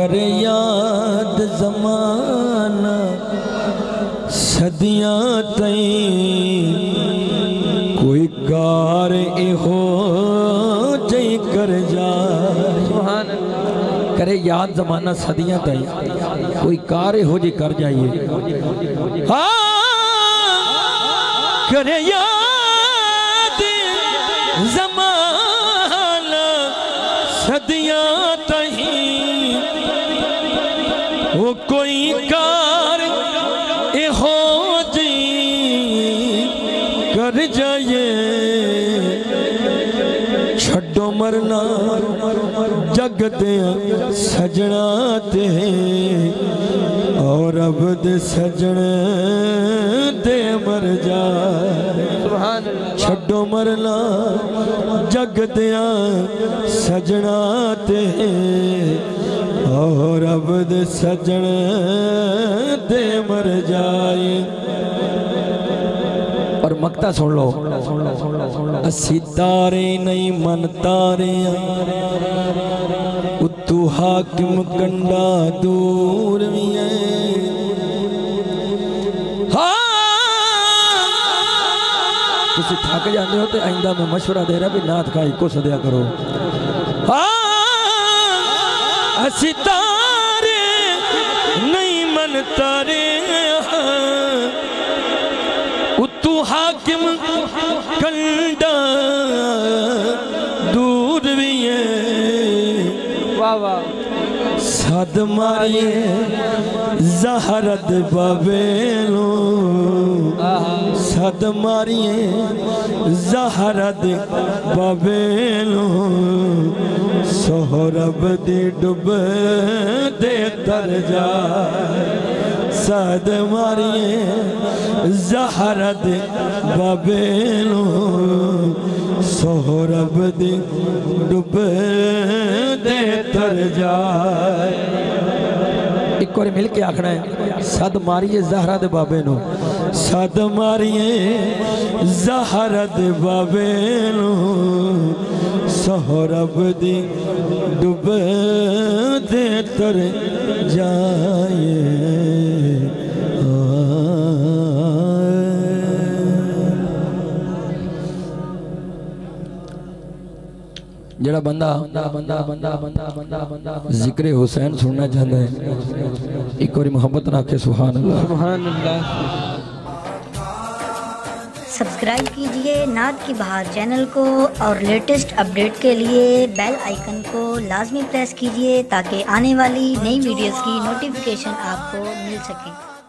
کرے یاد زمانہ صدیاں تئیں کوئی کار اے ہو جئی کر جائے۔ سبحان اللہ کرے یاد زمانہ صدیاں تئیں، کوئی کار اے ہو جئی کر جائیے۔ ہاں کرے یاد زمانہ صدیاں تئیں۔ وہ کوئی کار اے ہو جی کر جائے۔ چھڑو مرنا جگ دیا سجنا تے اور عبد سجن دے مر اللہ۔ چھڑو مرنا جگ دیا سجنا تے اور عبد سجن دے مر جائے۔ اور مکتا سن لو۔ اسی تارے نہیں من تارے۔ اتو حاکم کنڈا دور بھی ہے۔ ہاں! تسی تھاک جاندے ہو تے آئندہ میں مشورہ دے رہا بھی نات کھائی کو سدیا کرو۔ ہاں! ستارے نہیں من تارے۔ اتو حاکم کنڈا دور بھی ہے واہ واہ۔ صد ماریے زہرت بابیلو۔ صد ماریے زہرت بابیلو۔ سہرب دی ڈب دے تر جائے صد ماریے زہرت بابیلو سہرب دی ڈب دے تر جائے ایک اور مل کے آکھنا ہے صد ماریے زہرہ دے بابے نو صد ماریے زہرہ دے سہرب دی ڈب دے تر جائے۔ جڑا بندہ ذکر حسین سننا چاہتا ہے، ایک اور محبت نہ رکھے، سبحان اللہ۔ سبحان اللہ۔ سبسکرائب کیجیے نعت کی بہار چینل کو اور لیٹسٹ اپڈیٹ کے لیے بیل آئیکن کو لازمی پریس کیجیے تاکہ آنے والی نئی ویڈیوز کی نوٹیفیکیشن آپ کو مل سکے۔